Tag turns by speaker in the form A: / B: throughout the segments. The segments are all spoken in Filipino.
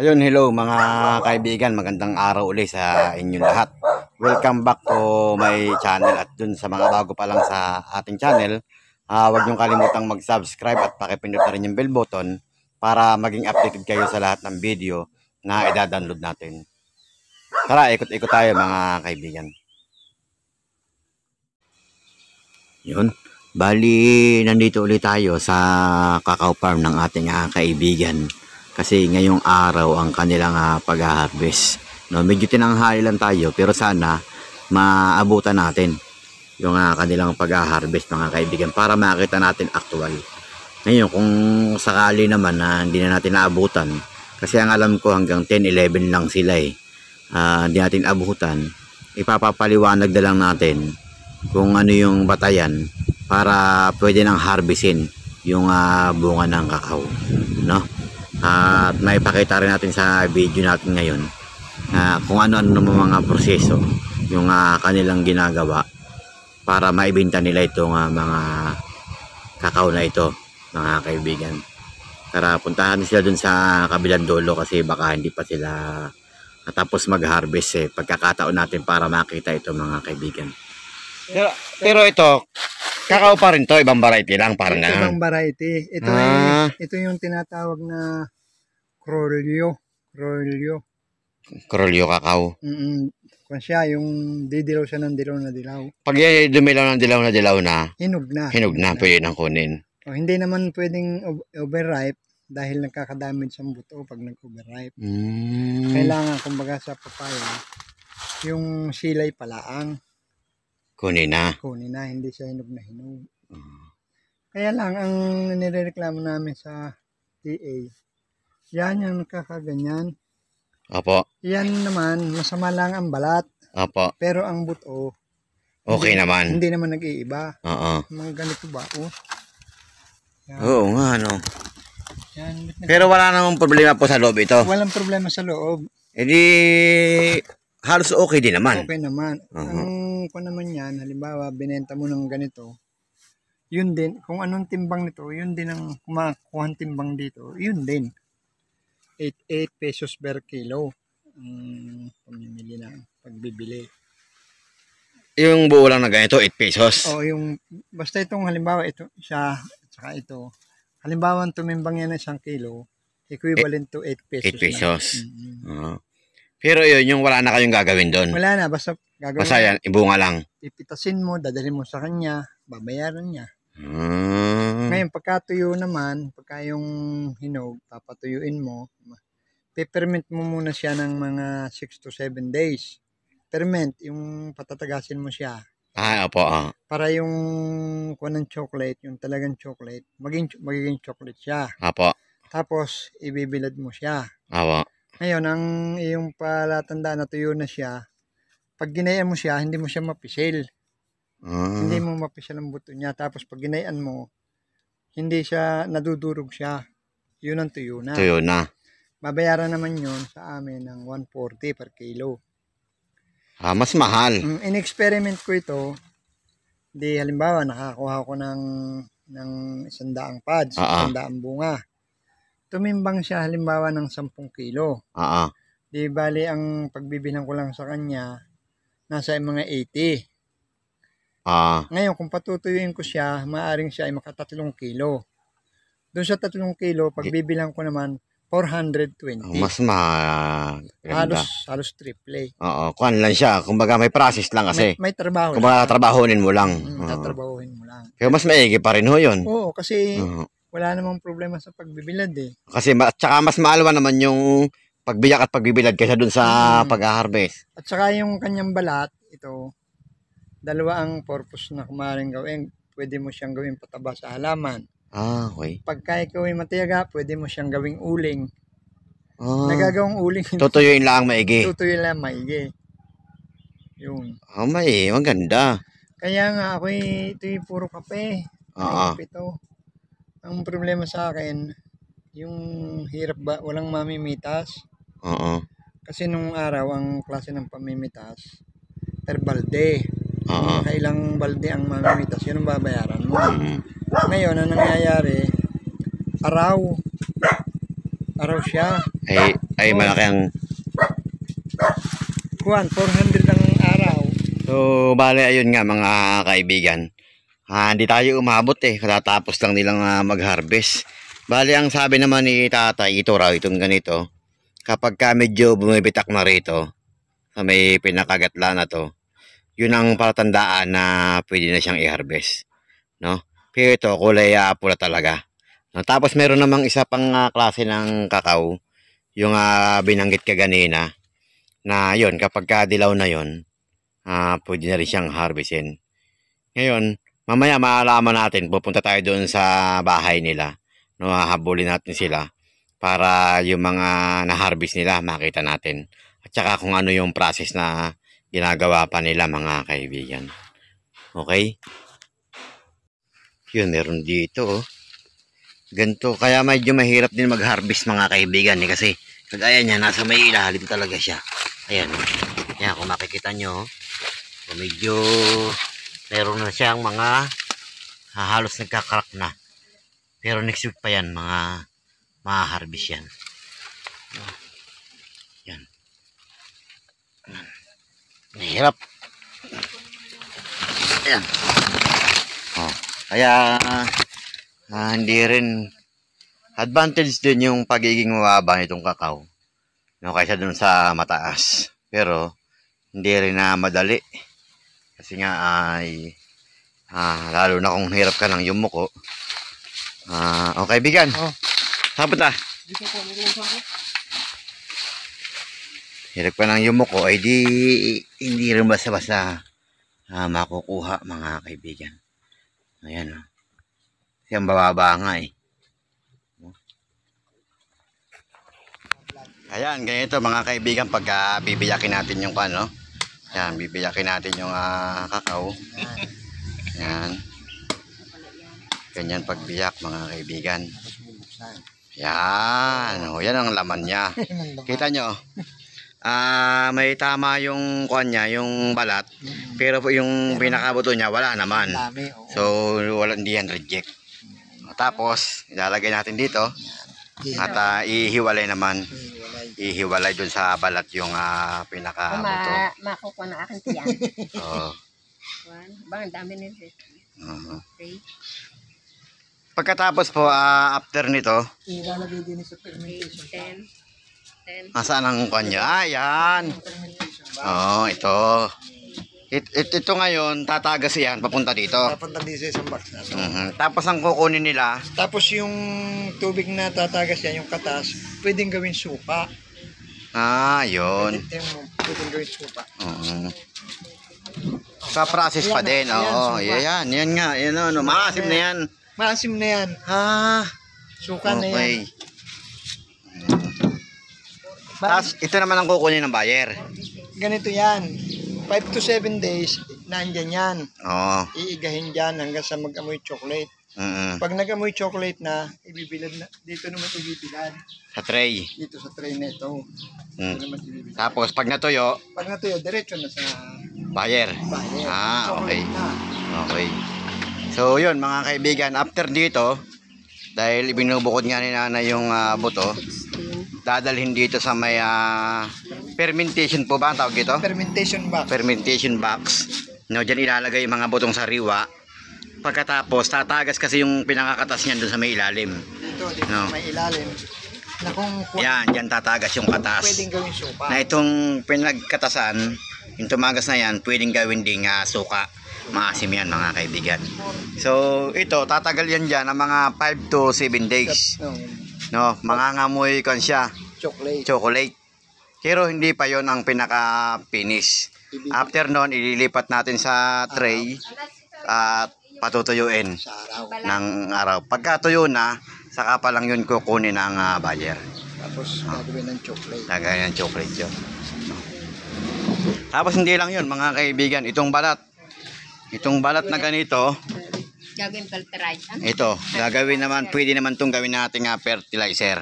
A: Ayun, hello mga kaibigan, magandang araw ulit sa inyong lahat. Welcome back to my channel at dun sa mga bago pa lang sa ating channel, ah huwag niyong kalimutang mag-subscribe at pakipindot na rin yung bell button para maging updated kayo sa lahat ng video na i-download natin. Tara, ikot-ikot tayo mga kaibigan. Yun. Bali, nandito ulit tayo sa cacao farm ng ating ah, kaibigan. Kasi ngayong araw ang kanilang ah, pag-harvest. No, medyo tinanghali lang tayo pero sana maabutan natin yung ah, kanilang pag-harvest mga kaibigan para makita natin actual. Ngayon kung sakali naman na hindi na natin naabutan kasi ang alam ko hanggang 10-11 lang sila eh. Ah, hindi natin abutan. Ipapapaliwanag na lang natin kung ano yung batayan para pwede nang harvestin yung ah, bunga ng kakao no at may pakita rin natin sa video natin ngayon na kung ano-ano mga proseso yung ah, kanilang ginagawa para maibenta nila itong ah, mga kakao na ito mga kaibigan. Tara puntahan sila dun sa kabilang dulo kasi baka hindi pa sila natapos mag-harvest eh pagkakataon natin para makita ito mga kaibigan. Pero, pero ito kakao pa rin to ibang variety lang parang
B: Ito ibang variety. Ito
A: Ah.
B: ay, ito yung tinatawag na Crolio. Crolio.
A: Krolyo kakao
B: Mm Kung siya, yung didilaw siya ng dilaw na dilaw.
A: pag yan dumilaw ng dilaw na dilaw na
B: Hinog na.
A: hinog na pwede nang kunin
B: O, hindi naman pwedeng overripe dahil nagkakadamage ang buto pag nag-overripe.
A: mm.
B: Kailangan, kumbaga sa papaya, yung silay palaang
A: kunin na
B: kunin na, hindi siya hinog na hinog.
A: Ah.
B: Kaya lang, ang nirereklamo namin sa TA, yan yung nakakaganyan.
A: opo
B: Yan naman, masama lang ang balat,
A: opo
B: pero ang buto,
A: okay naman
B: hindi naman nag-iiba.
A: oo
B: Mga ganito ba? Oh. Yan.
A: oo nga no
B: Yan.
A: pero wala namang problema po sa loob ito
B: Walang problema sa loob.
A: edi halos okay din naman
B: Okay naman.
A: Oo.
B: Ang kung naman yan, halimbawa, binenta mo ng ganito, yun din, kung anong timbang nito, yun din ang kumakuha timbang dito, yun din. 8, 8 pesos per kilo ang pamimili ng pagbibili.
A: yung buo lang na ganito 8 pesos
B: O yung, basta itong halimbawa, ito, siya, saka ito, halimbawa, ang tumimbang yan ng isang kilo, equivalent to 8 pesos.
A: 8 pesos
B: Na. Mhm.
A: Oo. Pero yun yung wala na kayong gagawin doon
B: Wala na, basta gagawin
A: basta yan ibunga lang
B: pipitasin mo, dadalhin mo sa kanya, babayaran niya.
A: Mm.
B: Ngayon, pagkatuyo naman, pagka yung hinog, papatuyuin mo, peppermint mo muna siya ng mga 6 to 7 days. Perment, yung patatagasin mo siya.
A: ah opo ah.
B: Para yung kuha ng chocolate, yung talagang chocolate, maging, magiging chocolate siya.
A: opo
B: Tapos, ibibilad mo siya.
A: opo
B: Ngayon, ang iyong palatandaan na tuyo na siya, pag ginayan mo siya, hindi mo siya mapisil.
A: Ah.
B: Hindi mo mapisil ang buto niya. Tapos, pag ginayan mo, hindi siya, nadudurog siya. Yun ang tuyo na.
A: tuyo na
B: Babayaran naman yun sa amin ng 140 per kilo.
A: ah, mas mahal
B: Mm, in-experiment ko ito, di halimbawa, nakakuha ko ng, ng isandaang pads,
A: Ah, ah.
B: isandaang bunga. Tumimbang siya halimbawa ng 10 kilo.
A: oo
B: Di bali ang pagbibilang ko lang sa kanya, nasa mga 80.
A: ah
B: Ngayon, kung patutuyuin ko siya, maaring siya ay makatatlong kilo. Doon sa tatlong kilo, pagbibilang ko naman, 420.
A: mas ma
B: halos, halos triple.
A: Oo, kuan lang siya. Kumbaga may process lang kasi.
B: May, may trabaho.
A: Kumbaga trabahonin mo lang.
B: Mm,
A: Oo.
B: tatrabahuhin mo lang.
A: Kaya mas maigi pa rin ho yun.
B: Oo, kasi
A: Oo.
B: Wala namang problema sa pagbibilad eh.
A: Kasi ma- tsaka mas maalwa naman yung pagbiyak at pagbibilad kaysa dun sa
B: Mm.
A: pag-harvest.
B: At saka yung kanyang balat, ito, dalawa ang purpose na kumaring gawin. Pwede mo siyang gawing pataba sa halaman.
A: Ah, okay.
B: Pagka ikaw ay matiyaga, pwede mo siyang gawing uling.
A: Ah,
B: Nagagawang uling,
A: tutuyuin lang maigi.
B: tutuyo lang maigi. Yun.
A: Ah, may, maganda.
B: Kaya nga ako ito yung puro kape.
A: Oo.
B: Kape to. Ang problema sa akin, yung hirap ba, walang mamimitas.
A: Oo.
B: Kasi nung araw, ang klase ng pamimitas, per balde.
A: Oo.
B: Kailang balde ang mamimitas, yun ang babayaran mo.
A: Mm.
B: Ngayon, ang nangyayari, araw. Araw siya.
A: Ay, Ay, malaki ang...
B: Kuhan, 400 ang araw.
A: So, bale, ayun nga mga kaibigan. Ah, hindi tayo umabot eh. Katatapos lang nilang ah, mag-harvest. Bale, ang sabi naman ni tatay, ito raw, itong ganito. Kapag ka medyo bumibitak na rito, sa may pinakagatla na to, yun ang palatandaan na pwede na siyang i-harvest. No? Pero ito, kulay ah, pula talaga. No, tapos meron namang isa pang ah, klase ng kakao, yung ah, binanggit ka ganina, na yun, kapag ka dilaw na yun, ah pwede na rin siyang harvestin. Ngayon, mamaya maalaman natin, pupunta tayo doon sa bahay nila. No, hahabulin natin sila para yung mga na-harvest nila makita natin. At saka kung ano yung process na ginagawa pa nila mga kaibigan. Okay? Yun, meron dito oh. Ganito, kaya medyo mahirap din mag-harvest mga kaibigan eh, kasi kagaya niya, nasa may ilalim talaga siya. Ayan, oh. Ayan, kung makikita nyo, oh. Medyo meron na siyang mga ah, halos nagkakrak na. Pero next week pa yan, mga ma-harvest yan. Yan. Mahirap. Ayan. Oh. Kaya ah, hindi rin advantage din yung pagiging mababa nitong kakao. No, kaysa dun sa mataas. Pero hindi rin na madali. Kasi nga ay ah, lalo na kung hirap ka ng yumuko. Ah, okay, bigan.
B: Oh.
A: Saan punta?
B: Dito po, sa ako.
A: Hirap ka ng yumuko, ay di hindi rin basta-basta ah, makukuha mga kaibigan. Ayan o. Kasi ang bababa nga eh. Ayan, ganito mga kaibigan pagka bibiyakin natin yung ano. Ayan, bibiyakin natin yung ah, kakao. Ayan. Ganyan pagbiyak mga kaibigan. Yan. O, yan ang laman niya. Kita nyo. Ah, may tama yung kuan niya, yung balat. Pero po yung pinakabuto niya wala naman. So wala hindi yan reject. Tapos ilalagay natin dito at ah, ihiwalay naman. Ihiwalay dun sa balat yung ah, pinakabuto.
C: Ma makukuha na akin tiyan.
A: So,
C: One. Bang, ang dami nito.
A: uh
C: Three,
A: Pagkatapos po ah, after nito,
B: Ilalagay din sa
C: three,
B: fermentation.
C: ten. Ten.
A: nasaan ang kuan niya? Ah, yan.
B: Fermentation ba?
A: Oh, ito. It, it- ito ngayon, tatagas yan, papunta dito.
B: Papunta din sa isang box na. to.
A: Mhm. Tapos ang kukunin nila,
B: Tapos yung tubig na tatagas yan, yung katas, pwedeng gawin suka.
A: Ah, yun. Oo. Sa process pa din, oo. Yan, yan nga, yan ano, maasim na yan.
B: Maasim na yan.
A: Ah,
B: Suka na yan.
A: okay. Tapos, ito naman ang kukunin ng buyer.
B: Ganito yan. 5 to 7 days, nandyan yan.
A: Oo.
B: Iigahin dyan hanggang sa mag-amoy chocolate.
A: Mm
B: Pag nag-amoy chocolate na, ibibilad na. Dito naman ibibilad.
A: Sa tray.
B: Dito sa tray na ito. Dito
A: Mm.
B: naman ibibilad.
A: Tapos, pag natuyo,
B: Pag natuyo, diretso na sa
A: buyer.
B: bayan.
A: Ah, okay.
B: Na.
A: Okay. So, yun, mga kaibigan, after dito, dahil ibinubukod nga ni Nana yung ah, buto, dadalhin dito sa may ah, fermentation po ba ang tawag dito?
B: Fermentation box.
A: fermentation box. No, diyan ilalagay yung mga butong sariwa. Pagkatapos, tatagas kasi yung pinakakatas niyan doon sa may ilalim.
B: Dito, dito
A: No.
B: may ilalim. Na kung ku-
A: Yan, diyan tatagas yung katas.
B: pwedeng gawin suka.
A: Na itong pinagkatasan, yung tumagas na yan, pwedeng gawin ding ah, suka. Maasim yan mga kaibigan. So, ito, tatagal yan dyan ng mga 5 to 7 days.
B: No,
A: mangangamoy kan siya,
B: chocolate.
A: chocolate. Pero hindi pa yon ang pinaka-finish. After nun, ililipat natin sa tray at patutuyuin
B: sa araw.
A: ng araw. Pagka tuyo na, saka pa lang yun kukunin ng ah, buyer.
B: Tapos gagawin ng chocolate.
A: Lagay ng chocolate yun. Tapos hindi lang yun, mga kaibigan. Itong balat. Itong balat na ganito,
C: Gagawin. Ano?
A: ito, gagawin naman, pwede naman itong gawin nating ah, fertilizer.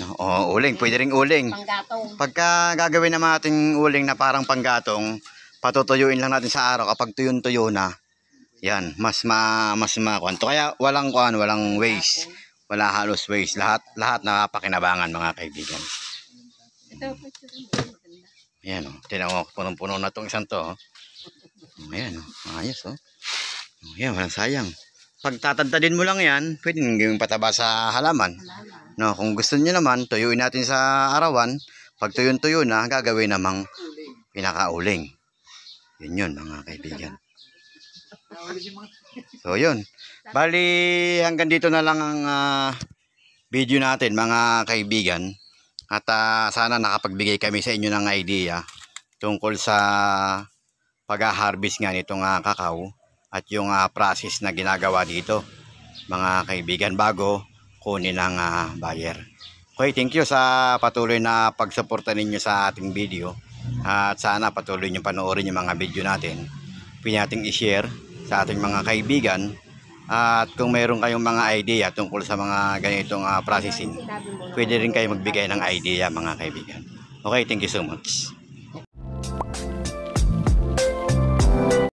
A: No, Oo, uling, pwede ring uling.
C: Panggatong.
A: Pagka gagawin naman nating uling na parang panggatong, patutuyuin lang natin sa araw kapag tuyon-tuyo na. Yan, mas ma mas makwanto. Kaya walang kuan, walang waste. Wala halos waste. Lahat lahat nakapakinabangan mga kaibigan.
C: Mo.
A: Ayan, oh. Tinawa ko punong-puno na tong isang to. Oh. Ayan, oh. Ayos, oh. Ayan, walang sayang. Pag tatantadin mo lang yan, pwede nang pataba sa halaman. No, kung gusto niyo naman, tuyuin natin sa arawan. Pag tuyon-tuyo na, gagawin namang pinakauling. Yun yun, mga kaibigan. So, yun. Bali, hanggang dito na lang ang ah, video natin, mga kaibigan. At ah, sana nakapagbigay kami sa inyo ng idea tungkol sa pag-harvest nga nitong ah, kakao at yung ah, process na ginagawa dito, mga kaibigan, bago kunin ng ah, buyer. Okay, thank you sa patuloy na pagsuporta ninyo sa ating video. At sana patuloy nyo panoorin yung mga video natin. Pwede i-share sa ating mga kaibigan at kung mayroon kayong mga idea tungkol sa mga ganitong uh, processing, pwede rin kayo magbigay ng idea mga kaibigan. Okay, thank you so much.